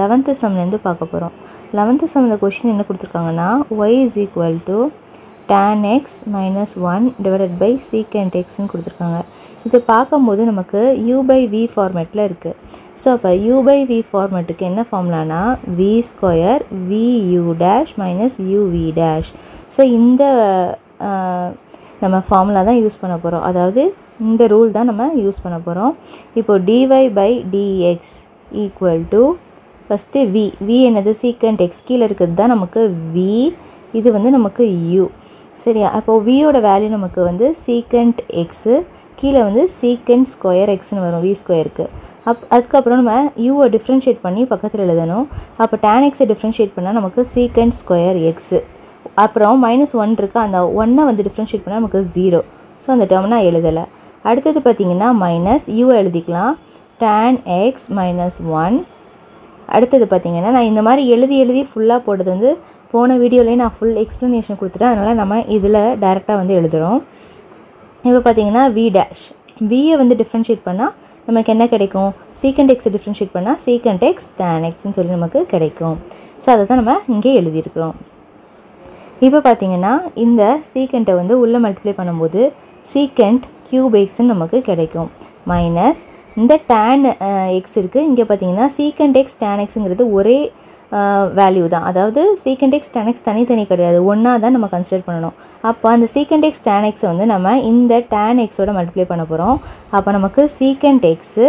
Eleventh சம்லேருந்து பார்க்க போகிறோம் eleventh சம்மில் கொஷின் என்ன கொடுத்துருக்காங்கன்னா y is equal to tan x minus one divided by secant எக்ஸ்னு கொடுத்துருக்காங்க. இது பார்க்கும்போது நமக்கு யூ பை வி ஃபார்மேட்டில் இருக்குது ஸோ அப்போ யூ பை வி ஃபார்மேட்டுக்கு என்ன ஃபார்முலானா v square v u dash minus u v dash so இந்த நம்ம ஃபார்முலா தான் யூஸ் பண்ண போகிறோம் அதாவது இந்த ரூல் தான் நம்ம யூஸ் பண்ண போகிறோம் இப்போது dy by dx equal to first v v என்னது? சீக்கண்ட் எக்ஸ் கீழே இருக்கிறது தான் நமக்கு வி இது வந்து நமக்கு யூ சரியா? அப்போது வியோட வேல்யூ நமக்கு வந்து சீக்கண்ட் எக்ஸு கீழே வந்து சீக்கண்ட் ஸ்கொயர் எக்ஸ்னு வரும். வி ஸ்கொயருக்கு அப் அதுக்கப்புறம் நம்ம யூவை டிஃப்ரென்ஷியேட் பண்ணி பக்கத்தில் எழுதணும். அப்போ டேன் எக்ஸை டிஃப்ரென்ஷியேட் பண்ணால் நமக்கு சீக்கண்ட் ஸ்கொயர் எக்ஸு அப்புறம் மைனஸ் ஒன் இருக்குது அந்த ஒன்னை வந்து டிஃப்ரென்ஷியேட் பண்ணால் நமக்கு ஜீரோ ஸோ அந்த டேர்ம் நான் எழுதலை. அடுத்தது பார்த்திங்கன்னா மைனஸ் யூவை எழுதிக்கலாம். டேன் எக்ஸ் மைனஸ் ஒன் அடுத்தது பார்த்திங்கன்னா நான் இந்த மாதிரி எழுதி எழுதி ஃபுல்லாக போட்டது வந்து போன வீடியோலேயே நான் ஃபுல் எக்ஸ்ப்ளனேஷன் கொடுத்துட்டேன். அதனால் நம்ம இதில் டேரெக்டாக வந்து எழுதுகிறோம் இப்போ பார்த்தீங்கன்னா வி டேஷ் வியை வந்து டிஃப்ரென்ஷியேட் பண்ணால் நமக்கு என்ன கிடைக்கும்? சீக்கண்ட் எக்ஸை டிஃப்ரென்ஷியேட் பண்ணால் சீக்கண்ட் எக்ஸ் டேன் எக்ஸ்னு சொல்லி நமக்கு கிடைக்கும். ஸோ அதை தான் நம்ம இங்கே எழுதியிருக்கிறோம். இப்போ பார்த்திங்கன்னா இந்த சீக்கண்ட்டை வந்து உள்ளே மல்டிப்ளை பண்ணும்போது சீக்கண்ட் கியூப் எக்ஸ்ன்னு நமக்கு கிடைக்கும். மைனஸ் இந்த டேன் எக்ஸ் இருக்குது இங்கே பார்த்தீங்கன்னா சீக்கண்ட் எக்ஸ் டேன் எக்ஸுங்கிறது ஒரே வேல்யூ தான். அதாவது சீக்கண்ட் எக்ஸ் டேன் எக்ஸ் தனித்தனி கிடையாது. ஒன்றா தான் நம்ம கன்சிடர் பண்ணணும். அப்போ அந்த சீக்கண்ட் எக்ஸ் டேன் எக்ஸை வந்து நம்ம இந்த டேன் எக்ஸோட மல்டிப்ளை பண்ண போகிறோம் அப்போ நமக்கு சீக்கண்ட் எக்ஸு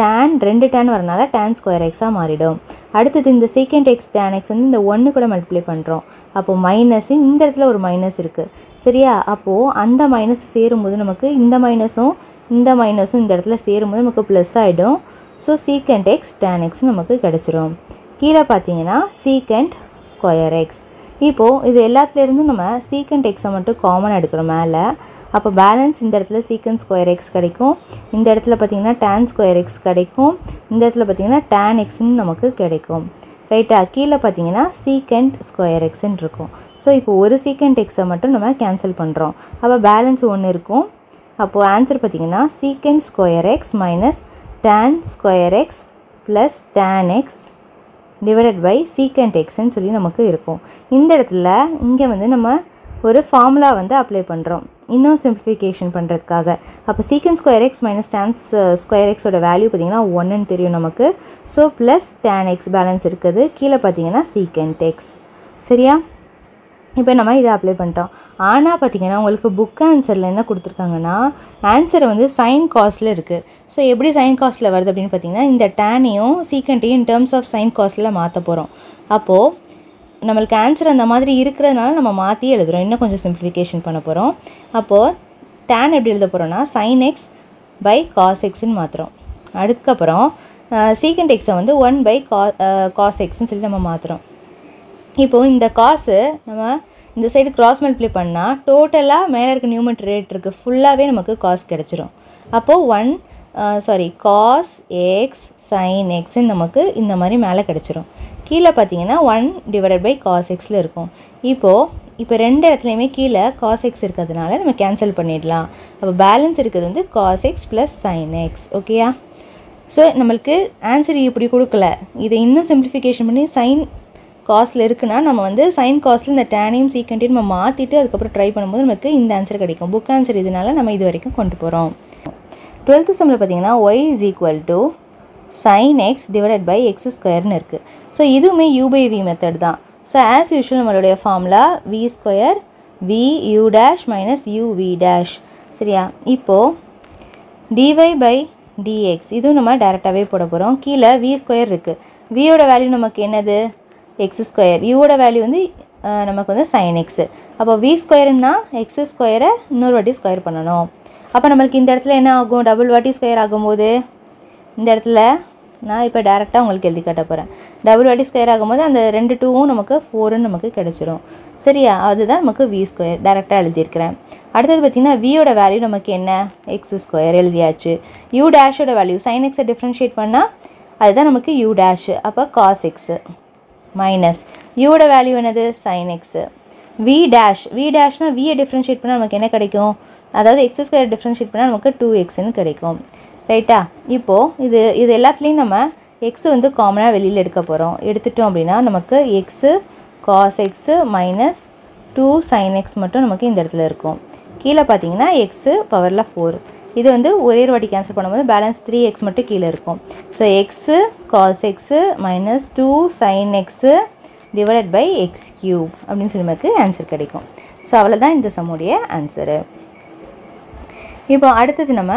டேன் ரெண்டு டேன் வரனால டேன் ஸ்கொயர் எக்ஸாக மாறிடும். அடுத்தது இந்த சீக்கண்ட் எக்ஸ் டேன் எக்ஸ் வந்து இந்த ஒன்று கூட மல்டிப்ளை பண்ணுறோம் அப்போது மைனஸ் இந்த இடத்துல ஒரு மைனஸ் இருக்குது சரியா? அப்போது அந்த மைனஸ் சேரும்போது நமக்கு இந்த மைனஸும் இந்த மைனஸும் இந்த இடத்துல சேரும்போது நமக்கு ப்ளஸ் ஆகிடும் so secant x tan x நமக்கு கிடச்சிரும். கீழே பார்த்தீங்கன்னா சீக்கண்ட் ஸ்கொயர் எக்ஸ் இப்போது இது எல்லாத்துலேருந்தும் நம்ம சீக்கண்ட் எக்ஸை மட்டும் காமன் எடுக்கிறோம் மேலே. அப்போ பேலன்ஸ் இந்த இடத்துல சீக்கண்ட் ஸ்கொயர் எக்ஸ் கிடைக்கும். இந்த இடத்துல பார்த்திங்கன்னா டேன் ஸ்கொயர் எக்ஸ் கிடைக்கும். இந்த இடத்துல பார்த்திங்கன்னா டேன் எக்ஸ்னு நமக்கு கிடைக்கும். ரைட்டா கீழே பார்த்தீங்கன்னா சீக்கண்ட் ஸ்கொயர் எக்ஸ்ன்னு இருக்கும். ஸோ இப்போ ஒரு சீக்கண்ட் எக்ஸை மட்டும் நம்ம கேன்சல் பண்ணுறோம் அப்போ பேலன்ஸ் ஒன்று இருக்கும். அப்போது ஆன்சர் பார்த்திங்கன்னா secant square x minus tan square x plus tan x divided by secant எக்ஸ்ன்னு சொல்லி நமக்கு இருக்கும். இந்த இடத்துல இங்கே வந்து நம்ம ஒரு ஃபார்முலா வந்து அப்ளை பண்ணுறோம் இன்னும் சிம்பிளிஃபிகேஷன் பண்ணுறதுக்காக அப்போ secant square x minus tans square எக்ஸோட வேல்யூ பார்த்திங்கன்னா ஒன்றுன்னு தெரியும் நமக்கு. So plus tan x balance இருக்குது. கீழே பார்த்தீங்கன்னா சீக்கண்ட் எக்ஸ் சரியா? இப்போ நம்ம இதை அப்ளை பண்ணிட்டோம். ஆனால் பார்த்தீங்கன்னா உங்களுக்கு புக் ஆன்சரில் என்ன கொடுத்துருக்காங்கன்னா ஆன்சர் வந்து சைன் காஸ்ட்டில் இருக்குது ஸோ எப்படி சைன் காஸ்ட்டில் வருது அப்படின்னு பார்த்தீங்கன்னா இந்த டேனையும் சீக்கண்டையும் இன் டேர்ம்ஸ் ஆஃப் சைன் காஸ்ட்டில் மாற்ற போகிறோம் அப்போது நம்மளுக்கு ஆன்சர் அந்த மாதிரி இருக்கிறதுனால நம்ம மாற்றி எழுதுகிறோம் இன்னும் கொஞ்சம் சிம்பிளிஃபிகேஷன் பண்ண போகிறோம் அப்போது டேன் எப்படி எழுத போகிறோன்னா சைன் எக்ஸ் பை காஸ் எக்ஸ்ன்னு மாற்றுறோம் அதுக்கப்புறம் சீக்கண்ட் எக்ஸை வந்து ஒன் பை கா காஸ் எக்ஸ்ன்னு சொல்லி நம்ம மாற்றுறோம் இப்போது இந்த காசு நம்ம இந்த சைடு கிராஸ் மல்டிப்ளை பண்ணால் டோட்டலாக மேலே இருக்க நியூமெண்ட் ரேட் இருக்குது ஃபுல்லாகவே நமக்கு காஸ் கிடச்சிரும். அப்போது one sorry cos x sine எக்ஸ்ன்னு நமக்கு இந்த மாதிரி மேலே கிடச்சிரும். கீழே பார்த்தீங்கன்னா ஒன் டிவைடட் பை காஸ் எக்ஸில் இருக்கும். இப்போது இப்போ ரெண்டு இடத்துலையுமே கீழே காஸ் எக்ஸ் இருக்கிறதுனால நம்ம கேன்சல் பண்ணிடலாம். அப்போ பேலன்ஸ் இருக்கிறது வந்து cos x plus sine x ஓகேயா ஸோ நம்மளுக்கு ஆன்சர் இப்படி கொடுக்கல. இதை இன்னும் சிம்பிளிஃபிகேஷன் பண்ணி சைன் காஸ்ட்டில் இருக்குன்னா நம்ம வந்து சைன் காஸ்ட்டில் இந்த டேனையும் சீக்கண்டையும் நம்ம மாற்றிட்டு அதுக்கப்புறம் ட்ரை பண்ணும்போது நமக்கு இந்த ஆன்சர் கிடைக்கும். புக் ஆன்சர் இதனால நம்ம இது வரைக்கும் கொண்டு போகிறோம் டுவெல்த்து சம்மில் பார்த்தீங்கன்னா y is equal to sine x divided by x ஸ்கொயர்னு இருக்குது ஸோ இதுவுமே யூ பை வி மெத்தட் தான். ஸோ ஆஸ் யூஷுவல் நம்மளுடைய formula v square v u dash minus u v dash சரியா? இப்போது டிஒய் பை டிஎக்ஸ் இதுவும் நம்ம டேரெக்டாகவே போட போகிறோம் கீழே வி ஸ்கொயர் இருக்குது வியோட வேல்யூ நமக்கு என்னது? எக்ஸ் ஸ்கொயர் யூவோட வேல்யூ வந்து நமக்கு வந்து சைன் எக்ஸு அப்போ வி ஸ்கொயருன்னா எக்ஸ் ஸ்கொயரை இன்னொரு வாட்டி ஸ்கொயர் பண்ணணும். அப்போ நம்மளுக்கு இந்த இடத்துல என்ன ஆகும்? டபுள் வாட்டி ஸ்கொயர் ஆகும்போது இந்த இடத்துல நான் இப்போ டேரெக்டாக உங்களுக்கு எழுதி காட்ட போகிறேன் டபுள் வாட்டி ஸ்கொயர் ஆகும்போது அந்த ரெண்டு டூவும் நமக்கு ஃபோருன்னு நமக்கு கிடச்சிரும். சரியா? அதுதான் நமக்கு வி ஸ்கொயர் டேரெக்டாக எழுதியிருக்கிறேன். அடுத்தது பார்த்திங்கன்னா வியோட வேல்யூ நமக்கு என்ன? எக்ஸ் ஸ்கொயர் எழுதியாச்சு. யூ டேஷோட வேல்யூ சைன் எக்ஸை டிஃப்ரென்ஷியேட் பண்ணால் அதுதான் நமக்கு யூ டேஷு அப்போ காஸ் எக்ஸு மைனஸ் யூட வேல்யூ என்னது? Sine x v dash v டேஷ்னால் வியை டிஃப்ரென்ஷியேட் பண்ணால் நமக்கு என்ன கிடைக்கும்? அதாவது எக்ஸ் ஸ்கொயர் டிஃப்ரென்ஷியேட் பண்ணால் நமக்கு டூ எக்ஸ்னு கிடைக்கும். ரைட்டா இப்போது இது இது எல்லாத்துலேயும் நம்ம எக்ஸ் வந்து காமனாக வெளியில் எடுக்க போகிறோம் எடுத்துட்டோம் அப்படின்னா நமக்கு x cos x minus two sine x மட்டும் நமக்கு இந்த இடத்துல இருக்கும். கீழே பார்த்தீங்கன்னா எக்ஸு பவரில் ஃபோர் இது வந்து ஒரே ஒரு வாட்டி கேன்சல் பண்ணும்போது பேலன்ஸ் த்ரீ எக்ஸ் மட்டும் கீழே இருக்கும். So x cos x minus two sine x divided by x cube அப்படின்னு சொல்லி நமக்கு ஆன்சர் கிடைக்கும். ஸோ அவ்வளோதான் இந்த சம்முடைய ஆன்சரு இப்போ அடுத்தது நம்ம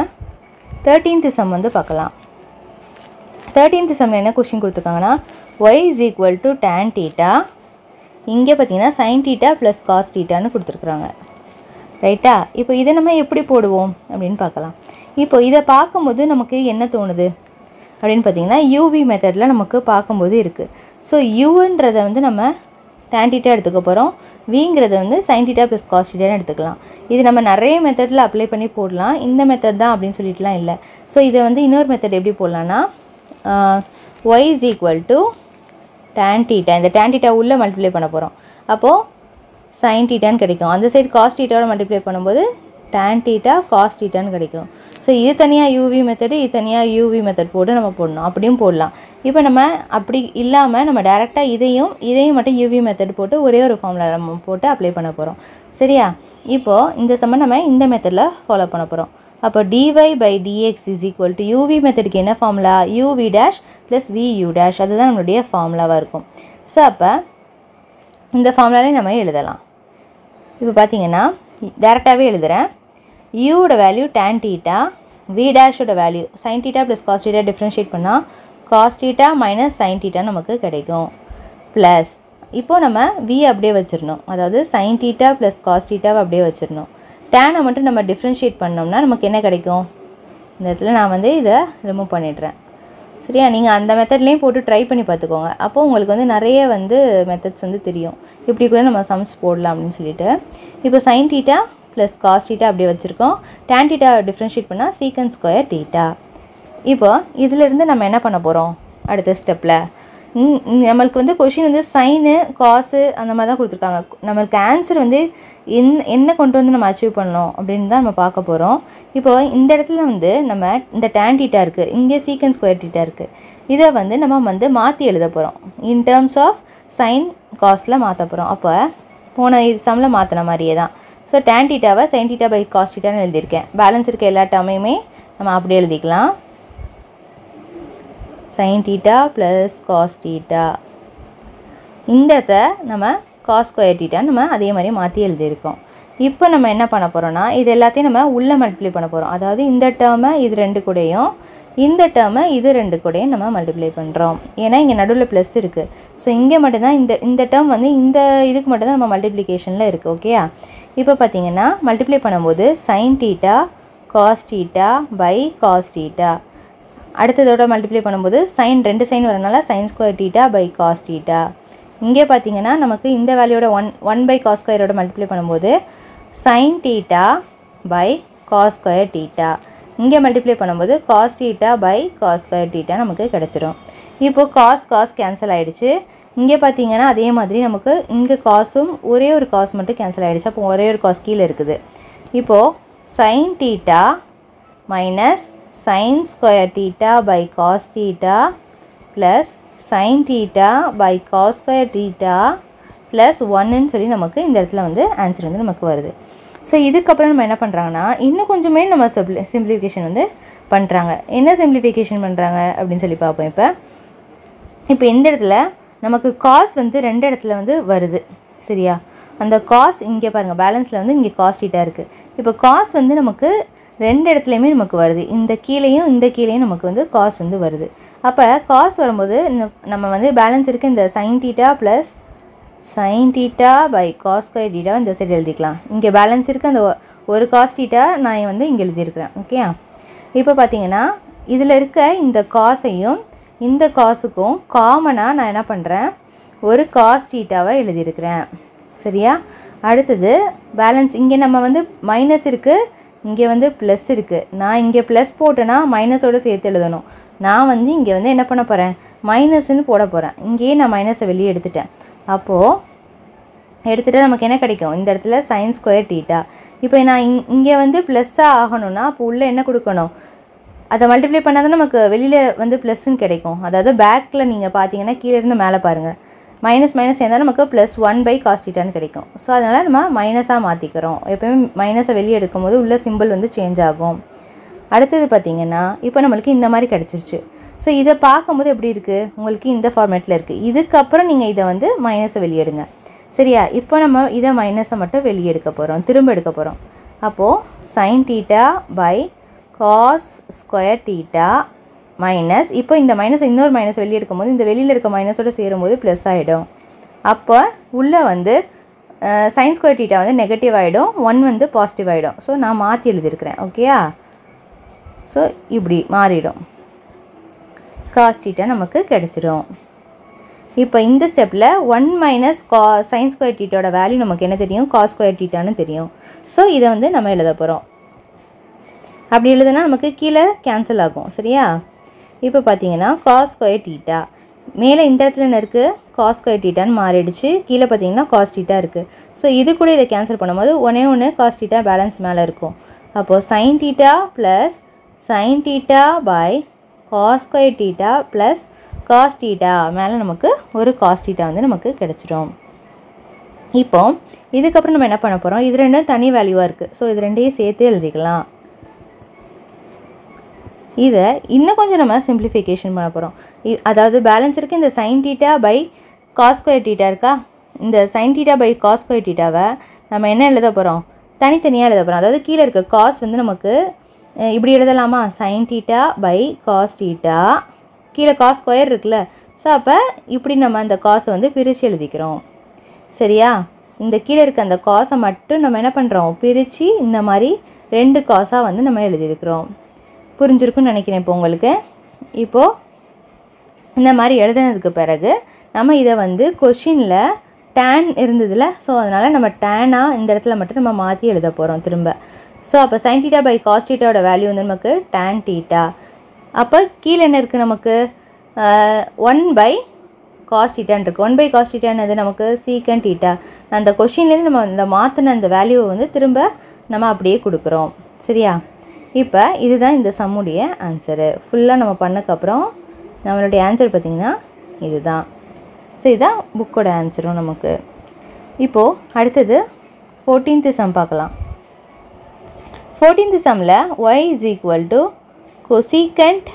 தேர்ட்டீன்த் சம் வந்து பார்க்கலாம். தேர்ட்டீன்த் சம்மில் என்ன கொஷின் கொடுத்துருக்காங்கன்னா y is equal to tan theta இங்கே பார்த்தீங்கன்னா சைன் டீட்டா ப்ளஸ் காஸ் டீட்டான்னு கொடுத்துருக்குறாங்க. ரைட்டா? இப்போ இதை நம்ம எப்படி போடுவோம்? அப்படின்னு பார்க்கலாம். இப்போ இதை பார்க்கும்போது நமக்கு என்ன தோணுது? அப்படின்னு பார்த்தீங்கன்னா யூவி மெத்தடில் நமக்கு பார்க்கும்போது இருக்குது ஸோ யூன்றதை வந்து நம்ம tan எடுத்துக்க போகிறோம் விங்கிறத வந்து சயின்டிட்டா ப்ளஸ் காஸ்டிட்டான்னு எடுத்துக்கலாம். இது நம்ம நிறைய மெத்தடில் அப்ளை பண்ணி போடலாம். இந்த மெத்தட் தான் அப்படின்னு சொல்லிட்டுலாம் இல்லை. ஸோ இதை வந்து இன்னொரு மெத்தட் எப்படி போடலான்னா y is equal to tan theta இந்த டேண்டிட்டா உள்ளே மல்டிப்ளை பண்ண போகிறோம் அப்போது சைன் டீட்டான்னு கிடைக்கும். அந்த சைடு காஸ்ட் டீட்டாவோட மல்டிப்ளை பண்ணும்போது டேன் டீட்டா காஸ் டீட்டான்னு கிடைக்கும். ஸோ இது தனியாக யூவி மெத்தடு இது தனியாக யூவி மெத்தட் போட்டு நம்ம போடணும். அப்படியும் போடலாம். இப்போ நம்ம அப்படி இல்லாமல் நம்ம டேரெக்டாக இதையும் இதையும் மட்டும் யூவி மெத்தட் போட்டு ஒரே ஒரு ஃபார்மில் நம்ம போட்டு அப்ளை பண்ண போகிறோம் சரியா? இப்போது இந்த சம்ம நம்ம இந்த மெத்தடில் ஃபாலோ பண்ண போகிறோம் அப்போ dy by dx is equal to u v மெத்தடுக்கு என்ன formula u v dash plus v u dash அதுதான் நம்மளுடைய ஃபார்முலாவாக இருக்கும். ஸோ அப்போ இந்த ஃபார்முலாலே நம்ம எழுதலாம். இப்போ பார்த்தீங்கன்னா டேரெக்டாகவே எழுதுகிறேன் யூவோட value tan theta v டேஷோட value sine theta plus cos theta differentiate பண்ணால் cos theta minus sine theta நமக்கு கிடைக்கும். ப்ளஸ் இப்போ நம்ம வி அப்படியே வச்சிடணும். அதாவது சைன் டீட்டா ப்ளஸ் காஸ் டீட்டாவை அப்படியே வச்சிடணும். டேனை மட்டும் நம்ம டிஃப்ரென்ஷியேட் பண்ணோம்னா நமக்கு என்ன கிடைக்கும்? இந்த இடத்துல நான் வந்து இதை ரிமூவ் பண்ணிடுறேன். சரியா? நீங்கள் அந்த மெத்தட்லேயும் போட்டு ட்ரை பண்ணி பார்த்துக்கோங்க. அப்போ உங்களுக்கு வந்து நிறைய வந்து மெத்தட்ஸ் வந்து தெரியும். இப்படி கூட நம்ம சம்ஸ் போடலாம் அப்படின்னு சொல்லிட்டு. இப்போ sine theta plus cos theta அப்படியே வச்சுருக்கோம். டேன் டீட்டா டிஃப்ரென்ஷியேட் பண்ணால் சீக்கன் ஸ்கொயர் டீட்டா இப்போ இதிலிருந்து நம்ம என்ன பண்ண போகிறோம் அடுத்த ஸ்டெப்பில் நம்மளுக்கு வந்து கொஷின் வந்து சைனு காசு அந்த மாதிரி தான் கொடுத்துருக்காங்க. நம்மளுக்கு ஆன்சர் வந்து என் என்ன கொண்டு வந்து நம்ம அச்சீவ் பண்ணணும் அப்படின்னு தான் நம்ம பார்க்க போகிறோம் இப்போ இந்த இடத்துல வந்து நம்ம இந்த டேன் டீட்டா இருக்குது இங்கே சீக்கன் ஸ்கொயர் டீட்டா இருக்குது இதை வந்து நம்ம வந்து மாற்றி எழுத போகிறோம் இன் டேர்ம்ஸ் ஆஃப் சைன் காஸ்ட்டில் மாற்ற போகிறோம் அப்போ போன இது சம்மில் மாற்றின மாதிரியே தான். ஸோ டேன் டீட்டாவை சைன் டீட்டா பை காஸ் டீட்டான்னு எழுதியிருக்கேன். பேலன்ஸ் இருக்க எல்லா டேர்மையுமே நம்ம அப்படியே எழுதிக்கலாம். Sine theta plus cos theta இந்த இடத்த நம்ம காஸ் ஸ்கொயர் டீட்டா நம்ம அதே மாதிரி மாற்றி எழுதியிருக்கோம். இப்போ நம்ம என்ன பண்ண போகிறோம்னா இது எல்லாத்தையும் நம்ம உள்ளே மல்டிப்ளை பண்ண போகிறோம் அதாவது இந்த டேர்மை இது ரெண்டு கூடையும் இந்த டேர்மை இது ரெண்டு கூடையும் நம்ம மல்டிப்ளை பண்ணுறோம் ஏன்னா இங்கே நடுவில் ப்ளஸ் இருக்குது ஸோ இங்கே மட்டும்தான் இந்த இந்த டேர்ம் வந்து இந்த இதுக்கு மட்டும்தான் நம்ம மல்டிப்ளிகேஷனில் இருக்குது ஓகேயா இப்போ பார்த்தீங்கன்னா மல்டிப்ளை பண்ணும்போது sine theta cos theta by cos theta அடுத்ததோட multiply பண்ணும்போது சைன் ரெண்டு சைன் வரனால sine square theta by cos theta இங்கே பார்த்தீங்கன்னா நமக்கு இந்த வேல்யூட ஒன் ஒன் பை காஸ் ஸ்கொயரோட மல்டிப்ளை பண்ணும்போது sine theta by cos square theta இங்கே மல்டிப்ளை பண்ணும்போது cos theta by cos square theta நமக்கு கிடச்சிரும். இப்போது காஸ் காஸ் கேன்சல் ஆகிடுச்சு இங்கே பார்த்தீங்கன்னா அதே மாதிரி நமக்கு இங்கே காசும் ஒரே ஒரு காஸ் மட்டும் கேன்சல் ஆகிடுச்சு அப்போ ஒரே ஒரு காஸ் கீழே இருக்குது. இப்போது sine theta minus sin square theta by cos theta plus sin theta by cos square theta plus ஒன்னுன்னு சொல்லி நமக்கு இந்த இடத்துல வந்து ஆன்சர் வந்து நமக்கு வருது. ஸோ இதுக்கப்புறம் நம்ம என்ன பண்ணுறாங்கன்னா இன்னும் கொஞ்சமே நம்ம சிப்ளி சிம்பிளிஃபிகேஷன் வந்து பண்ணுறாங்க என்ன சிம்பிளிஃபிகேஷன் பண்ணுறாங்க அப்படின்னு சொல்லி பார்ப்போம் இப்போ. இப்போ இந்த இடத்துல நமக்கு காஸ் வந்து ரெண்டு இடத்துல வந்து வருது. சரியா? அந்த காஸ் இங்கே பாருங்கள் பேலன்ஸில் வந்து இங்கே காஸ் டீட்டா இருக்குது இப்போ காஸ் வந்து நமக்கு ரெண்டு இடத்துலையுமே நமக்கு வருது. இந்த கீழேயும் இந்த கீழேயும் நமக்கு வந்து காஸ் வந்து வருது. அப்போ காஸ் வரும்போது நம்ம வந்து பேலன்ஸ் இருக்க. இந்த sine theta plus sine theta by cos square theta இந்த சைடு எழுதிக்கலாம். இங்கே பேலன்ஸ் இருக்க. அந்த ஒரு காஸ் டீட்டா நான் வந்து இங்கே எழுதியிருக்கிறேன். ஓகே இப்போ பார்த்தீங்கன்னா இதில் இருக்க இந்த காசையும் இந்த காசுக்கும் காமனாக நான் என்ன பண்ணுறேன் ஒரு காஸ் டீட்டாவை எழுதியிருக்கிறேன். சரியா? அடுத்தது பேலன்ஸ் இங்கே நம்ம வந்து மைனஸ் இருக்குது இங்கே வந்து ப்ளஸ் இருக்குது நான் இங்கே ப்ளஸ் போட்டேன்னா மைனஸோடு சேர்த்து எழுதணும். நான் வந்து இங்கே வந்து என்ன பண்ண போகிறேன் மைனஸ்ன்னு போட போகிறேன் இங்கேயே நான் மைனஸை வெளியே எடுத்துட்டேன். அப்போது எடுத்துகிட்டு நமக்கு என்ன கிடைக்கும்? இந்த இடத்துல சைன் ஸ்கொயர் டீட்டா இப்போ நான் இங் இங்கே வந்து ப்ளஸ்ஸாக ஆகணும்னா அப்போ உள்ளே என்ன கொடுக்கணும்? அதை மல்டிப்ளை பண்ணால் தான் நமக்கு வெளியில் வந்து ப்ளஸ்ன்னு கிடைக்கும். அதாவது பேக்கில் நீங்கள் பார்த்தீங்கன்னா கீழே இருந்து மேலே பாருங்கள் மைனஸ் மைனஸ் சேர்ந்தால் நமக்கு ப்ளஸ் ஒன் பை காஸ்டிட்டான்னு கிடைக்கும். ஸோ அதனால் நம்ம மைனஸாக மாற்றிக்கிறோம் எப்போயுமே மைனஸை வெளியே எடுக்கும்போது உள்ள சிம்பிள் வந்து சேஞ்ச் ஆகும். அடுத்தது பார்த்தீங்கன்னா இப்போ நம்மளுக்கு இந்த மாதிரி கிடச்சிருச்சு. ஸோ இதை பார்க்கும்போது எப்படி இருக்குது உங்களுக்கு இந்த ஃபார்மேட்டில் இருக்குது இதுக்கப்புறம் நீங்கள் இதை வந்து மைனஸை வெளியெடுங்க சரியா? இப்போ நம்ம இதை மைனஸை மட்டும் வெளியே எடுக்க போகிறோம் திரும்ப எடுக்க போகிறோம் அப்போது sine theta by cos square theta minus இப்போ இந்த மைனஸ் இன்னொரு மைனஸ் வெளியே எடுக்கும்போது இந்த வெளியில் இருக்க மைனஸோட சேரும்போது ப்ளஸ் ஆகிடும் அப்போ உள்ளே வந்து சயின்ஸ் ஸ்கொயர் டீட்டா வந்து நெகட்டிவ் ஆகிடும் ஒன் வந்து பாசிட்டிவ் ஆகிடும் ஸோ நான் மாற்றி எழுதியிருக்கிறேன். ஓகேயா ஸோ இப்படி மாறிடும். காஸ் டீட்டா நமக்கு கிடச்சிடும் இப்போ இந்த ஸ்டெப்பில் ஒன் மைனஸ் கா சைன் ஸ்கொயர் டீட்டோட வேல்யூ நமக்கு என்ன தெரியும்? காஸ் ஸ்கொயர் டீட்டான்னு தெரியும். ஸோ இதை வந்து நம்ம எழுத போகிறோம் அப்படி எழுதுனா நமக்கு கீழே கேன்சல் ஆகும். சரியா? இப்போ பார்த்தீங்கன்னா காஸ் ஸ்கொயர் டீட்டா மேலே இந்த இடத்துல என்ன இருக்குது காஸ் ஸ்கொயர் டீட்டான்னு மாறிடுச்சு. கீழே பார்த்தீங்கன்னா காஸ் டீட்டா இருக்குது ஸோ இது கூட இதை கேன்சல் பண்ணும்போது ஒன்றே ஒன்று காஸ் டீட்டா பேலன்ஸ் மேலே இருக்கும். அப்போது sine theta plus sine theta by cos square theta plus cos theta மேலே நமக்கு ஒரு காஸ் டீட்டா வந்து நமக்கு கிடச்சிரும். இப்போ இதுக்கப்புறம் நம்ம என்ன பண்ண போகிறோம் இது ரெண்டும் தனி வேல்யூவாக இருக்குது ஸோ இது ரெண்டையும் சேர்த்து எழுதிக்கலாம். இதை இன்னும் கொஞ்சம் நம்ம சிம்பிளிஃபிகேஷன் பண்ண போகிறோம் அதாவது பேலன்ஸ் இருக்குது இந்த sine theta by cos square theta இருக்கா? இந்த sine theta by cos square டீட்டாவை நம்ம என்ன எழுத போகிறோம் தனித்தனியாக எழுத போகிறோம் அதாவது கீழே இருக்க காஸ் வந்து நமக்கு இப்படி எழுதலாமா? Sine theta by cos theta கீழே காஸ் ஸ்கொயர் இருக்குல்ல. ஸோ அப்போ இப்படி நம்ம அந்த காசை வந்து பிரித்து எழுதிக்கிறோம். சரியா? இந்த கீழே இருக்க அந்த காசை மட்டும் நம்ம என்ன பண்ணுறோம் பிரித்து இந்த மாதிரி ரெண்டு காசாக வந்து நம்ம எழுதியிருக்கிறோம். புரிஞ்சிருக்குன்னு நினைக்கிறேன் இப்போ உங்களுக்கு. இப்போது இந்த மாதிரி எழுதுனதுக்கு பிறகு நம்ம இதை வந்து கொஷினில் டேன் இருந்ததுல. ஸோ அதனால் நம்ம டேனாக இந்த இடத்துல மட்டும் நம்ம மாற்றி எழுத போகிறோம் திரும்ப. ஸோ அப்போ சைன் டீட்டா பை காஸ் டீட்டாவோட வேல்யூ வந்து நமக்கு டேன் டீட்டா அப்போ கீழே என்ன இருக்குது நமக்கு? ஒன் பை காஸ் டீட்டான் இருக்குது ஒன் பை காஸ் டீட்டானது நமக்கு? சீக்கன் டீட்டா அந்த கொஷின்லேருந்து நம்ம இந்த மாற்றின அந்த வேல்யூவை வந்து திரும்ப நம்ம அப்படியே கொடுக்குறோம். சரியா? இப்போ இதுதான் இந்த சம்முடைய ஆன்சரு ஃபுல்லாக நம்ம பண்ணக்கப்புறம் நம்மளுடைய ஆன்சர் பார்த்திங்கன்னா இதுதான். ஸோ இதுதான் புக்கோட ஆன்சரும் நமக்கு. இப்போது அடுத்தது ஃபோர்டீன்த்து சம் பார்க்கலாம். ஃபோர்டீன்த் சம்மில் y is equal to cosecant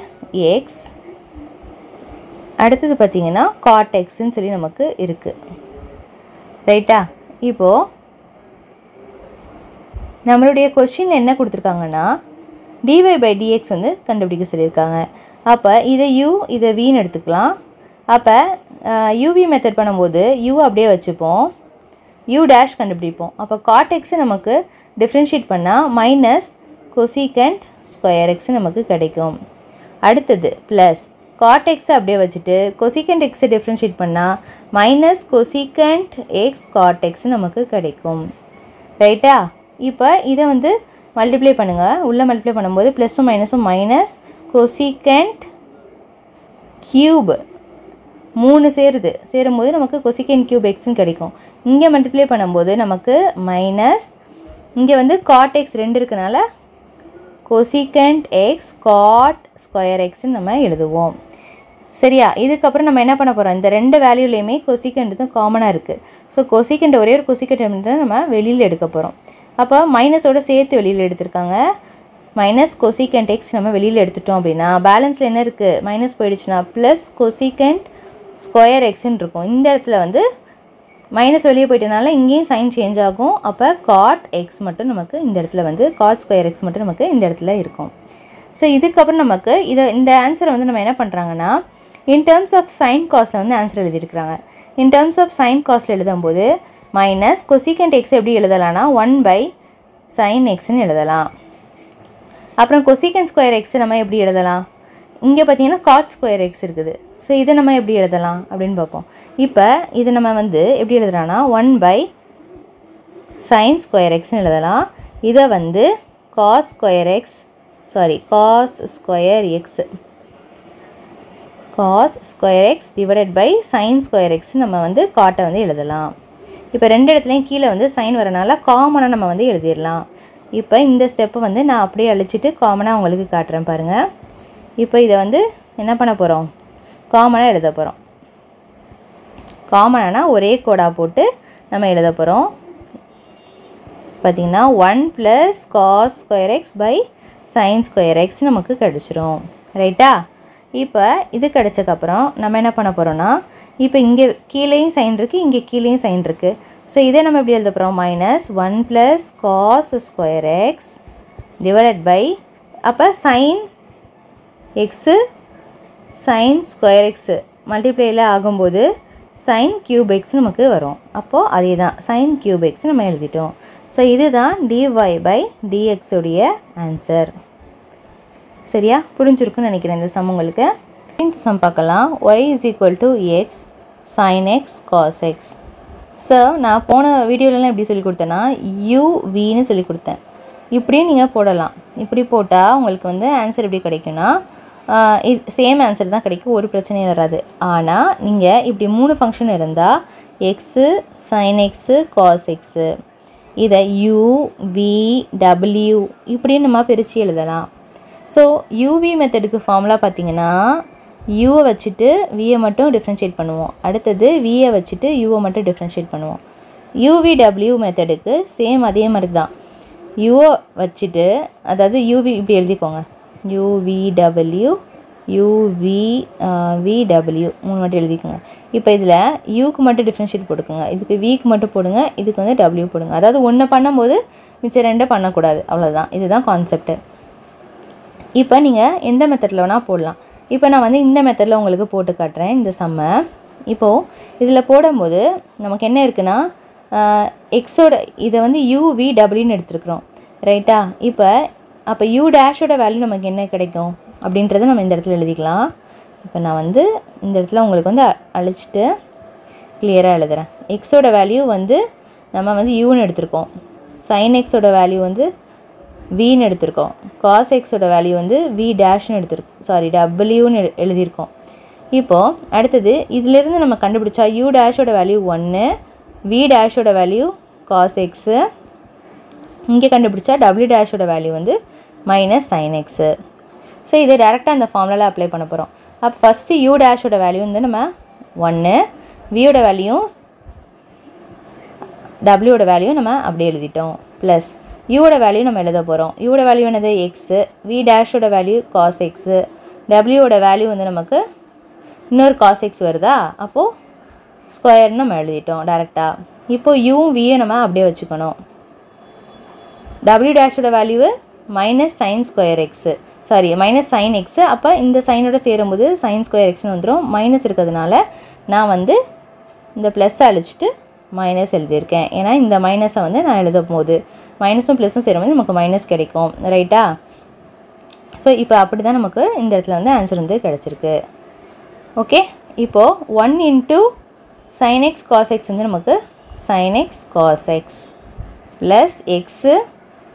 x அடுத்தது பார்த்தீங்கன்னா காட் எக்ஸ்ன்னு சொல்லி நமக்கு இருக்குது ரைட்டா இப்போது நம்மளுடைய கொஷின் என்ன கொடுத்துருக்காங்கன்னா டிஒய் பை டிஎக்ஸ் வந்து கண்டுபிடிக்க சொல்லியிருக்காங்க. அப்போ இதை யூ இதை வின்னு எடுத்துக்கலாம். அப்போ யூவி மெத்தட் பண்ணும்போது யூ அப்படியே வச்சுப்போம். யூ டேஷ் கண்டுபிடிப்போம். அப்போ காட் எக்ஸை நமக்கு டிஃப்ரென்ஷியேட் பண்ணால் மைனஸ் கொசிகண்ட் ஸ்கொயர் எக்ஸ் நமக்கு கிடைக்கும். அடுத்தது ப்ளஸ் காட் எக்ஸை அப்படியே வச்சுட்டு கொசிகண்ட் எக்ஸை டிஃப்ரென்ஷியேட் பண்ணால் minus cosecant x cot x நமக்கு கிடைக்கும். ரைட்டா இப்போ இதை வந்து மல்டிப்ளை பண்ணுங்கள் உள்ளே மல்டிப்ளை பண்ணும்போது ப்ளஸ்ஸும் மைனஸும் மைனஸ் கொசிகண்ட் கியூப் மூணு சேருது. சேரும்போது நமக்கு கொசிகன் கியூப் எக்ஸ்னு கிடைக்கும். இங்கே மல்டிப்ளை பண்ணும்போது நமக்கு மைனஸ் இங்கே வந்து காட் எக்ஸ் ரெண்டு இருக்கனால கொசிகண்ட் எக்ஸ் காட் ஸ்கொயர் எக்ஸ்ன்னு நம்ம எழுதுவோம். சரியா? இதுக்கப்புறம் நம்ம என்ன பண்ண போகிறோம் இந்த ரெண்டு வேல்யூலேயுமே கொசிகண்ட் தான் காமனாக இருக்குது ஸோ கொசிகண்ட் ஒரே ஒரு கொசிகண்ட் தான் நம்ம வெளியில் எடுக்க போகிறோம் அப்போ மைனஸோட சேர்த்து வெளியில் எடுத்திருக்காங்க. மைனஸ் கொசிகண்ட் எக்ஸ் நம்ம வெளியில் எடுத்துட்டோம் அப்படின்னா பேலன்ஸில் என்ன இருக்குது மைனஸ் போயிடுச்சுன்னா ப்ளஸ் கொசிகண்ட் ஸ்கொயர் எக்ஸ்ன்னு இருக்கும். இந்த இடத்துல வந்து மைனஸ் வெளியே போயிட்டனால இங்கேயும் சைன் சேஞ்ச் ஆகும். அப்போ காட் எக்ஸ் மட்டும் நமக்கு இந்த இடத்துல வந்து காட் ஸ்கொயர் எக்ஸ் மட்டும் நமக்கு இந்த இடத்துல இருக்கும். ஸோ இதுக்கப்புறம் நமக்கு இதை இந்த ஆன்சரை வந்து நம்ம என்ன பண்ணுறாங்கன்னா இன் டேர்ம்ஸ் ஆஃப் சைன் காஸ்ட்டில் வந்து ஆன்சர் எழுதியிருக்கிறாங்க. இன் டேர்ம்ஸ் ஆஃப் சைன் காஸ்ட்டில் எழுதும்போது மைனஸ் கொசிகண்ட் எக்ஸ் எப்படி எழுதலாம்னா ஒன் பை சைன் எக்ஸ்ன்னு எழுதலாம். அப்புறம் கொசிகன் ஸ்கொயர் எக்ஸ் நம்ம எப்படி எழுதலாம்? இங்கே பார்த்தீங்கன்னா காட் ஸ்கொயர் எக்ஸ் இருக்குது. ஸோ இதை நம்ம எப்படி எழுதலாம் அப்படின்னு பார்ப்போம். இப்போ இதை நம்ம வந்து எப்படி எழுதுறான்னா ஒன் பை சைன் ஸ்கொயர் எக்ஸ்னு எழுதலாம். இதை வந்து cos square x sorry cos square x cos square x divided by sine square x நம்ம வந்து காட்டை வந்து எழுதலாம். இப்போ ரெண்டு இடத்துலையும் கீழே வந்து சைன் வரனால காமனாக நம்ம வந்து எழுதிடலாம். இப்போ இந்த ஸ்டெப்பை வந்து நான் அப்படியே அழிச்சிட்டு காமனாக உங்களுக்கு காட்டுறேன் பாருங்கள் இப்போ இதை வந்து என்ன பண்ண போகிறோம் காமனாக எழுத போகிறோம் காமனானா ஒரே கோடாக போட்டு நம்ம எழுத போகிறோம் பார்த்திங்கன்னா one plus cos square x by sine square x நமக்கு கிடச்சிரும். ரைட்டா இப்போ இது கிடச்சக்கப்புறம் நம்ம என்ன பண்ண போகிறோன்னா இப்போ இங்கே கீழேயும் சைன் இருக்குது இங்கே கீழேயும் சைன் இருக்குது ஸோ இதை நம்ம எப்படி எழுத போகிறோம் minus one plus cos square x divided by அப்போ sine x sine square x மல்டிப்ளேயில் ஆகும்போது சைன் கியூப் எக்ஸ் நமக்கு வரும். அப்போது அதே தான் சைன் கியூப் எக்ஸ் நம்ம எழுதிட்டோம். ஸோ இதுதான் டிஒய் பை டிஎக்ஸுடைய ஆன்சர் சரியா? புரிஞ்சிருக்குன்னு நினைக்கிறேன் இந்த சம் உங்களுக்கு. சம் பார்க்கலாம். Y is equal to x sine x cos x so நான் போன வீடியோலலாம் எப்படி சொல்லி கொடுத்தேன்னா யூவின்னு சொல்லி கொடுத்தேன். இப்படியும் நீங்கள் போடலாம். இப்படி போட்டால் உங்களுக்கு வந்து ஆன்சர் எப்படி கிடைக்கும்னா இது சேம் ஆன்சர் தான் கிடைக்கும். ஒரு பிரச்சனையும் வராது. ஆனால் நீங்கள் இப்படி மூணு ஃபங்க்ஷன் இருந்தால் x sine x cos x இதை யூ வி டபிள்யூ இப்படின்னு நம்ம பிரித்து எழுதலாம். ஸோ யூவி மெத்தடுக்கு ஃபார்முலா பார்த்தீங்கன்னா யூவை வச்சுட்டு வியை மட்டும் டிஃப்ரென்ஷியேட் பண்ணுவோம். அடுத்தது வியை வச்சுட்டு யூவை மட்டும் டிஃப்ரென்ஷியேட் பண்ணுவோம். யூவிடபிள்யூ மெத்தடுக்கு சேம் அதே மாதிரி தான் யூஓ வச்சுட்டு அதாவது யூவி இப்படி எழுதிக்கோங்க. யூவிடபிள்யூ யூவி விடபிள்யூ மூணு மட்டும் எழுதிக்கோங்க. இப்போ இதில் யூக்கு மட்டும் டிஃப்ரென்ஷியேட் போட்டுக்கோங்க. இதுக்கு விக்கு மட்டும் போடுங்க இதுக்கு வந்து டபிள்யூ போடுங்க. அதாவது ஒன்று பண்ணும்போது மிச்சம் ரெண்டை பண்ணக்கூடாது. அவ்வளோதான் இதுதான் கான்செப்ட்டு இப்போ நீங்கள் எந்த மெத்தடில் வேணால் போடலாம். இப்போ நான் வந்து இந்த மெத்தடில் உங்களுக்கு போட்டு காட்டுறேன் இந்த சம்மை இப்போது இதில் போடும்போது நமக்கு என்ன இருக்குன்னா எக்ஸோட இதை வந்து யூ வி டபிள்யூன்னு எடுத்துருக்குறோம். ரைட்டா இப்போ அப்போ யூ டேஷோட வேல்யூ நமக்கு என்ன கிடைக்கும்? அப்படின்றத நம்ம இந்த இடத்துல எழுதிக்கலாம். இப்போ நான் வந்து இந்த இடத்துல உங்களுக்கு வந்து அழிச்சிட்டு கிளியராக எழுதுகிறேன் எக்ஸோட வேல்யூ வந்து நம்ம வந்து யூன்னு எடுத்திருக்கோம். சைன் எக்ஸோட வேல்யூ வந்து வின்னு எடுத்திருக்கோம். காஸ் எக்ஸோட வேல்யூ வந்து வி டேஷ்னு எடுத்திருக்கோம் சாரி டபிள்யூன்னு எழுதியிருக்கோம். இப்போது அடுத்தது இதிலிருந்து நம்ம கண்டுபிடிச்சா யூ டேஷோட வேல்யூ ஒன்று வி டேஷோட வேல்யூ காஸ் எக்ஸு இங்கே கண்டுபிடிச்சா டபிள்யூ டேஷோட வேல்யூ வந்து மைனஸ் சைன் எக்ஸு ஸோ இதை டேரெக்டாக அந்த ஃபார்முலாவில் அப்ளை பண்ண போகிறோம் அப்போ ஃபஸ்ட்டு யூ டேஷோட வேல்யூ வந்து நம்ம ஒன்று வியோட வேல்யூ டபிள்யூட வேல்யூ நம்ம அப்படியே எழுதிட்டோம். ப்ளஸ் யூவோட வேல்யூ நம்ம எழுத போகிறோம் யூவோட வேல்யூ என்னது? எக்ஸு வி டேஷோட வேல்யூ காஸ் எக்ஸு டபிள்யூவோட வேல்யூ வந்து நமக்கு இன்னொரு காஸ் எக்ஸ் வருதா? அப்போது ஸ்கொயர்னு நம்ம எழுதிட்டோம் டேரெக்டாக இப்போது யூவும் வியும் நம்ம அப்படியே வச்சுக்கணும். டபிள்யூ டேஷோட value minus sine square x sorry minus sine x அப்போ இந்த சைனோட சேரும்போது சைன் ஸ்கொயர் எக்ஸ்னு வந்துடும் மைனஸ் இருக்கிறதுனால நான் வந்து இந்த ப்ளஸ் அழிச்சிட்டு மைனஸ் எழுதியிருக்கேன். ஏன்னா இந்த மைனஸை வந்து நான் எழுதும் போது மைனஸும் ப்ளஸும் சேரும்போது நமக்கு மைனஸ் கிடைக்கும். ரைட்டா ஸோ இப்போ அப்படி தான் நமக்கு இந்த இடத்துல வந்து ஆன்சர் வந்து கிடச்சிருக்கு. ஓகே இப்போது one into sine x cos x வந்து நமக்கு sine x cos x plus x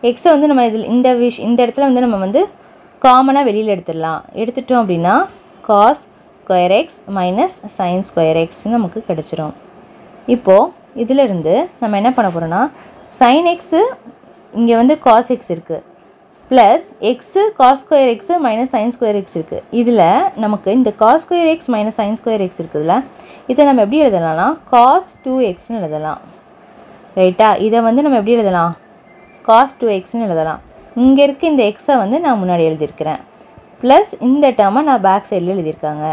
எக்ஸை வந்து நம்ம இதில் இந்த விஷ் இந்த இடத்துல வந்து நம்ம வந்து காமனாக வெளியில் எடுத்துடலாம். எடுத்துட்டோம் அப்படின்னா cos square x minus sine square எக்ஸ்னு நமக்கு கிடச்சிரும். இப்போது இதிலிருந்து நம்ம என்ன பண்ண போகிறோன்னா சைன் எக்ஸு இங்கே வந்து காஸ் எக்ஸ் இருக்குது plus x cos square x minus sine square x இருக்குது இதில் நமக்கு இந்த cos square x minus sine square x இருக்குதுல்ல? இதை நம்ம எப்படி எழுதலாம்னா காஸ் டூ எக்ஸ்னு எழுதலாம். ரைட்டா இதை வந்து நம்ம எப்படி எழுதலாம்? காஸ் டூ எக்ஸ்னு எழுதலாம். இங்கே இருக்க இந்த எக்ஸை வந்து நான் முன்னாடி எழுதியிருக்கிறேன். ப்ளஸ் இந்த டேர்மை நான் பேக் சைடில் எழுதியிருக்காங்க.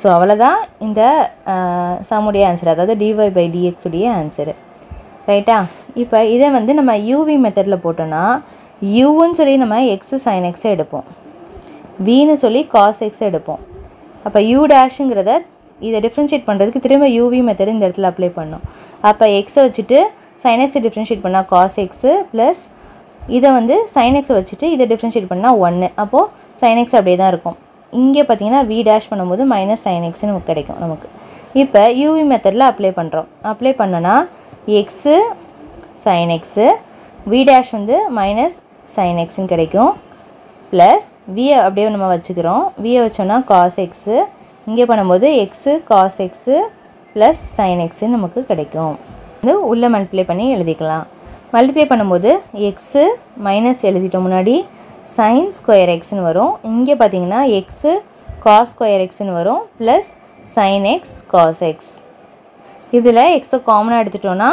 ஸோ அவ்வளோதான் இந்த சம்முடைய ஆன்சர் அதாவது டிஒய் பை டிஎக்ஸுடைய ஆன்சரு ரைட்டா இப்போ இதை வந்து நம்ம யூவி மெத்தடில் போட்டோன்னா யூன்னு சொல்லி நம்ம எக்ஸு சைன் எக்ஸை எடுப்போம். வின்னு சொல்லி காஸ் எக்ஸை எடுப்போம். அப்போ யூ டேஷுங்கிறத இதை டிஃப்ரென்ஷியேட் பண்ணுறதுக்கு திரும்ப யூவி மெத்தட் இந்த இடத்துல அப்ளை பண்ணோம். அப்போ எக்ஸை வச்சுட்டு சைன் எக்ஸை டிஃப்ரென்ஷியேட் பண்ணால் காஸ் எக்ஸு ப்ளஸ் இதை வந்து சைன் எக்ஸை வச்சுட்டு இதை டிஃப்ரென்ஷியேட் பண்ணால் ஒன்று அப்போது சைன் எக்ஸ் அப்படியே தான் இருக்கும். இங்கே பார்த்தீங்கன்னா வி டேஷ் பண்ணும்போது மைனஸ் சைன் எக்ஸ்னு நமக்கு கிடைக்கும் நமக்கு. இப்போ யூவி மெத்தடில் அப்ளை பண்ணுறோம் அப்ளை பண்ணோன்னா x sine x v dash வந்து மைனஸ் சைன் எக்ஸுன்னு கிடைக்கும். ப்ளஸ் வியை அப்படியே நம்ம வச்சுக்கிறோம். வியை வச்சோன்னா காஸ் எக்ஸு இங்கே பண்ணும்போது x cos x plus sine x நமக்கு கிடைக்கும். வந்து உள்ளே மல்டிப்ளை பண்ணி எழுதிக்கலாம். மல்டிப்ளை பண்ணும்போது எக்ஸு மைனஸ் எழுதிட்டோம் முன்னாடி. சைன் ஸ்கொயர் எக்ஸ்னு வரும். இங்கே பார்த்தீங்கன்னா எக்ஸு காஸ் ஸ்கொயர் எக்ஸ்னு வரும். Plus sine x cos x இதில் எக்ஸை காமனாக எடுத்துட்டோன்னா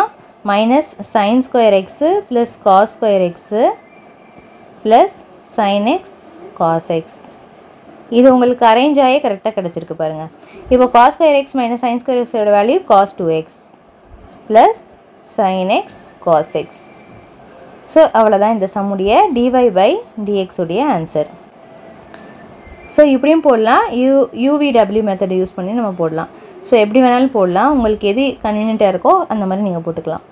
minus sine square x plus cos square x plus sine x cos x இது உங்களுக்கு அரேஞ்ச் ஆகி கரெக்டாக கிடச்சிருக்கு பாருங்கள் இப்போ cos square x minus sine square எக்ஸோட value cos two x plus sine x cos x so அவ்வளோதான் இந்த சம்முடைய டிஒய் பை டிஎக்ஸுடைய ஆன்சர் ஸோ இப்படியும் போடலாம். யூ யூவிடபிள்யூ மெத்தட் யூஸ் பண்ணி நம்ம போடலாம். ஸோ எப்படி வேணாலும் போடலாம். உங்களுக்கு எது கன்வீனியண்ட்டாக இருக்கோ அந்த மாதிரி நீங்கள் போட்டுக்கலாம்.